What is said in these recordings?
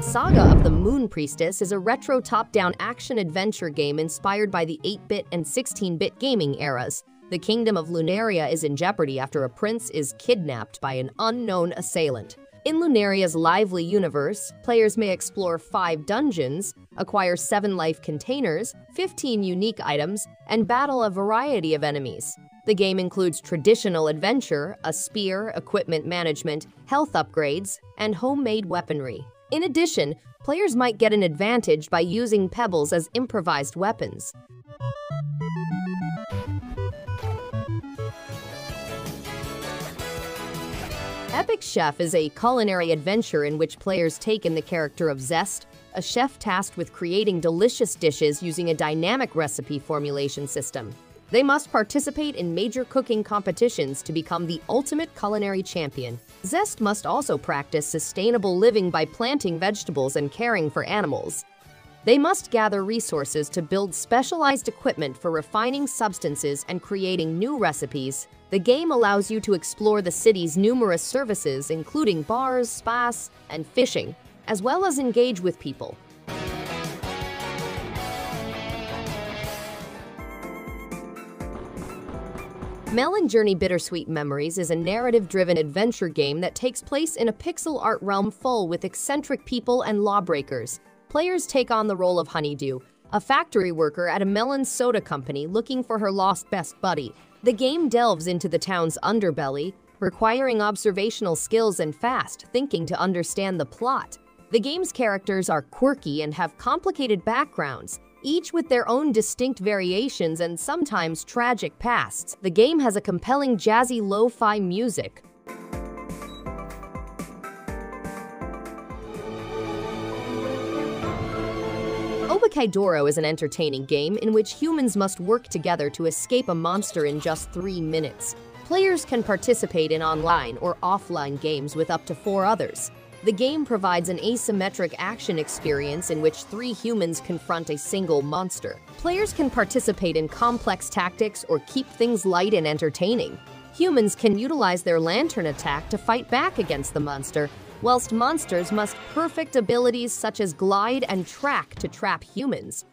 Saga of the Moon Priestess is a retro top-down action-adventure game inspired by the 8-bit and 16-bit gaming eras. The kingdom of Lunaria is in jeopardy after a prince is kidnapped by an unknown assailant. In Lunaria's lively universe, players may explore five dungeons, acquire seven life containers, 15 unique items, and battle a variety of enemies. The game includes traditional adventure, a spear, equipment management, health upgrades, and homemade weaponry. In addition, players might get an advantage by using pebbles as improvised weapons. Epic Chef is a culinary adventure in which players take in the character of Zest, a chef tasked with creating delicious dishes using a dynamic recipe formulation system. They must participate in major cooking competitions to become the ultimate culinary champion. Zest must also practice sustainable living by planting vegetables and caring for animals. They must gather resources to build specialized equipment for refining substances and creating new recipes. The game allows you to explore the city's numerous services, including bars, spas, and fishing, as well as engage with people. Melon Journey Bittersweet Memories is a narrative-driven adventure game that takes place in a pixel art realm full with eccentric people and lawbreakers. Players take on the role of Honeydew, a factory worker at a melon soda company looking for her lost best buddy. The game delves into the town's underbelly, requiring observational skills and fast thinking to understand the plot. The game's characters are quirky and have complicated backgrounds, each with their own distinct variations and sometimes tragic pasts. The game has a compelling jazzy lo-fi music, Obakai is an entertaining game in which humans must work together to escape a monster in just three minutes. Players can participate in online or offline games with up to four others. The game provides an asymmetric action experience in which three humans confront a single monster. Players can participate in complex tactics or keep things light and entertaining. Humans can utilize their lantern attack to fight back against the monster, whilst monsters must perfect abilities such as glide and track to trap humans.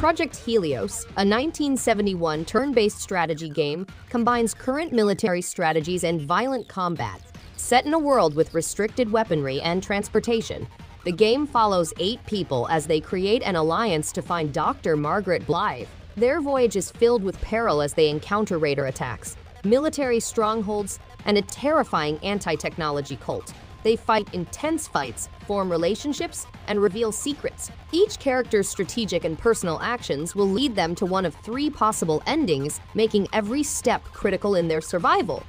Project Helios, a 1971 turn-based strategy game, combines current military strategies and violent combat. Set in a world with restricted weaponry and transportation, the game follows eight people as they create an alliance to find Dr. Margaret Blythe. Their voyage is filled with peril as they encounter raider attacks, military strongholds, and a terrifying anti-technology cult. They fight intense fights, form relationships, and reveal secrets. Each character's strategic and personal actions will lead them to one of three possible endings, making every step critical in their survival.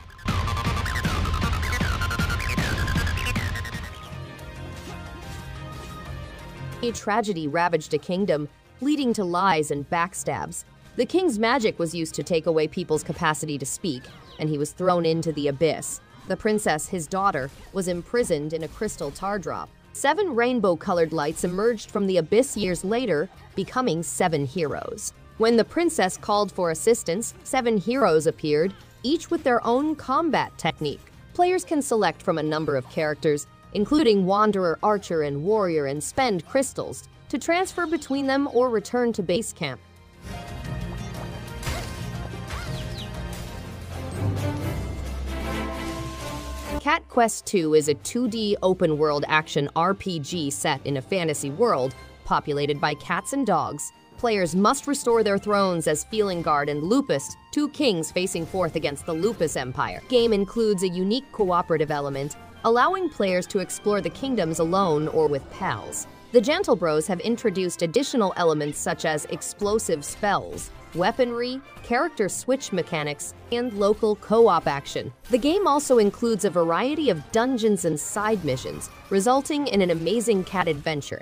A tragedy ravaged a kingdom, leading to lies and backstabs. The king's magic was used to take away people's capacity to speak, and he was thrown into the abyss. The princess, his daughter, was imprisoned in a crystal tar drop. Seven rainbow-colored lights emerged from the abyss years later, becoming seven heroes. When the princess called for assistance, seven heroes appeared, each with their own combat technique. Players can select from a number of characters, including Wanderer, Archer, and Warrior, and spend crystals to transfer between them or return to base camp. Cat Quest 2 is a 2D open-world action RPG set in a fantasy world populated by cats and dogs. Players must restore their thrones as Felingard and Lupus, two kings facing forth against the Lupus Empire. Game includes a unique cooperative element, allowing players to explore the kingdoms alone or with pals. The Gentlebros have introduced additional elements such as explosive spells, weaponry, character switch mechanics, and local co-op action. The game also includes a variety of dungeons and side missions, resulting in an amazing cat adventure.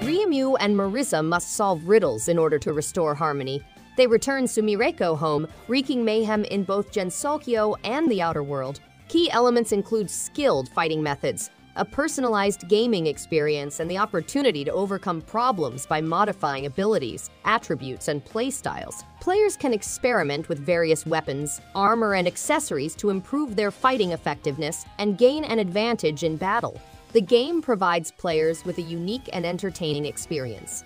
Reimu and Marisa must solve riddles in order to restore harmony. They return Sumireko home, wreaking mayhem in both Gensokyo and the Outer World. Key elements include skilled fighting methods, a personalized gaming experience, and the opportunity to overcome problems by modifying abilities, attributes, and playstyles. Players can experiment with various weapons, armor, and accessories to improve their fighting effectiveness and gain an advantage in battle. The game provides players with a unique and entertaining experience.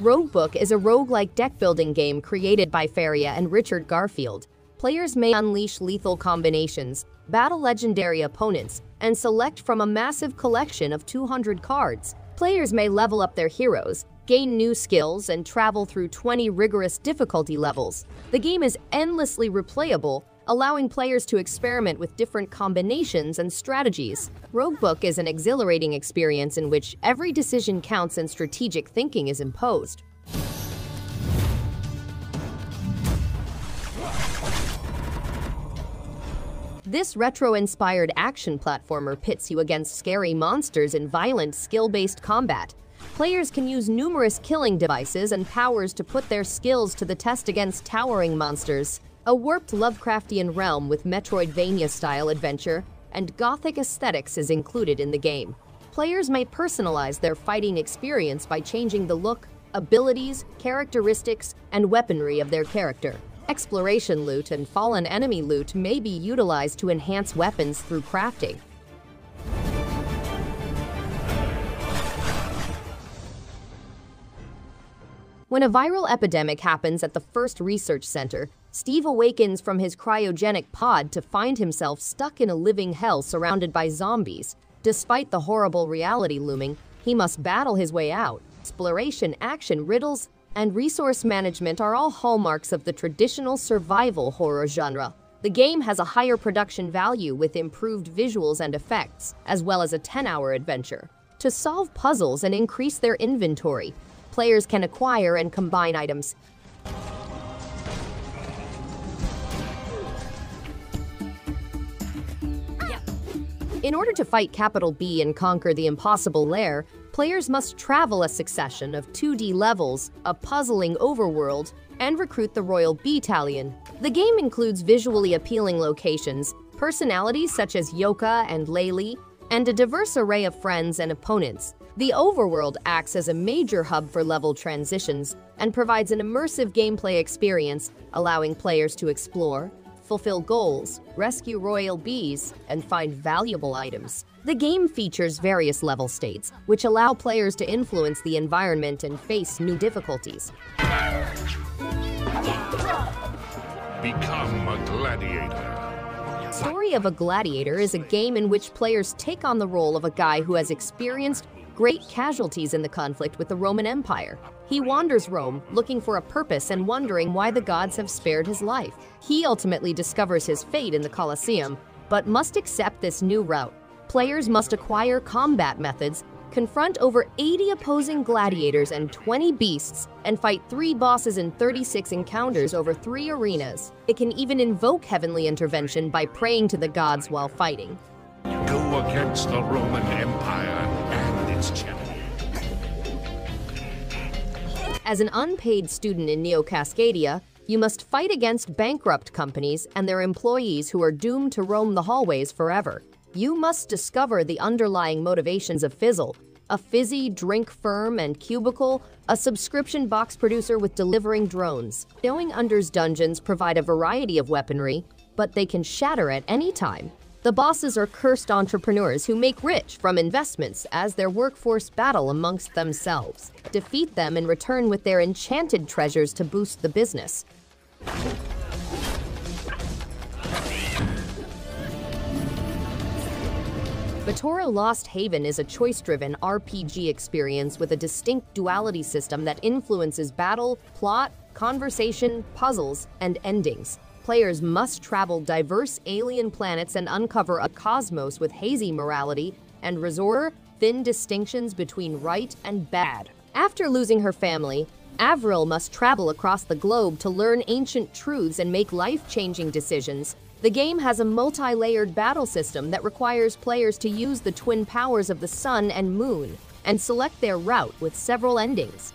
Roguebook is a roguelike deck-building game created by Faeria and Richard Garfield. Players may unleash lethal combinations, battle legendary opponents, and select from a massive collection of 200 cards. Players may level up their heroes, gain new skills, and travel through 20 rigorous difficulty levels. The game is endlessly replayable, allowing players to experiment with different combinations and strategies. Roguebook is an exhilarating experience in which every decision counts and strategic thinking is imposed. This retro-inspired action platformer pits you against scary monsters in violent, skill-based combat. Players can use numerous killing devices and powers to put their skills to the test against towering monsters. A warped Lovecraftian realm with Metroidvania-style adventure and gothic aesthetics is included in the game. Players may personalize their fighting experience by changing the look, abilities, characteristics, and weaponry of their character. Exploration loot and fallen enemy loot may be utilized to enhance weapons through crafting. When a viral epidemic happens at the first research center, Steve awakens from his cryogenic pod to find himself stuck in a living hell surrounded by zombies. Despite the horrible reality looming, he must battle his way out. Exploration, action, riddles, and resource management are all hallmarks of the traditional survival horror genre. The game has a higher production value with improved visuals and effects, as well as a 10-hour adventure. To solve puzzles and increase their inventory, players can acquire and combine items, In order to fight Capital B and conquer the impossible lair, players must travel a succession of 2D levels, a puzzling overworld, and recruit the Royal B Battalion. The game includes visually appealing locations, personalities such as Yooka and Laylee, and a diverse array of friends and opponents. The overworld acts as a major hub for level transitions and provides an immersive gameplay experience, allowing players to explore, fulfill goals, rescue royal bees, and find valuable items. The game features various level states, which allow players to influence the environment and face new difficulties. Become a gladiator. Story of a Gladiator is a game in which players take on the role of a guy who has experienced great casualties in the conflict with the Roman Empire. He wanders Rome, looking for a purpose and wondering why the gods have spared his life. He ultimately discovers his fate in the Colosseum, but must accept this new route. Players must acquire combat methods, confront over 80 opposing gladiators and 20 beasts, and fight three bosses in 36 encounters over three arenas. It can even invoke heavenly intervention by praying to the gods while fighting. Go against the Roman Empire as an unpaid student in Neo Cascadia, you must fight against bankrupt companies and their employees who are doomed to roam the hallways forever. You must discover the underlying motivations of Fizzle, a fizzy drink firm and Cubicle, a subscription box producer with delivering drones. Going Under's dungeons provide a variety of weaponry, but they can shatter at any time. The bosses are cursed entrepreneurs who make rich from investments as their workforce battle amongst themselves. Defeat them and return with their enchanted treasures to boost the business. Batora Lost Haven is a choice-driven RPG experience with a distinct duality system that influences battle, plot, conversation, puzzles, and endings players must travel diverse alien planets and uncover a cosmos with hazy morality and resort thin distinctions between right and bad. After losing her family, Avril must travel across the globe to learn ancient truths and make life-changing decisions. The game has a multi-layered battle system that requires players to use the twin powers of the sun and moon and select their route with several endings.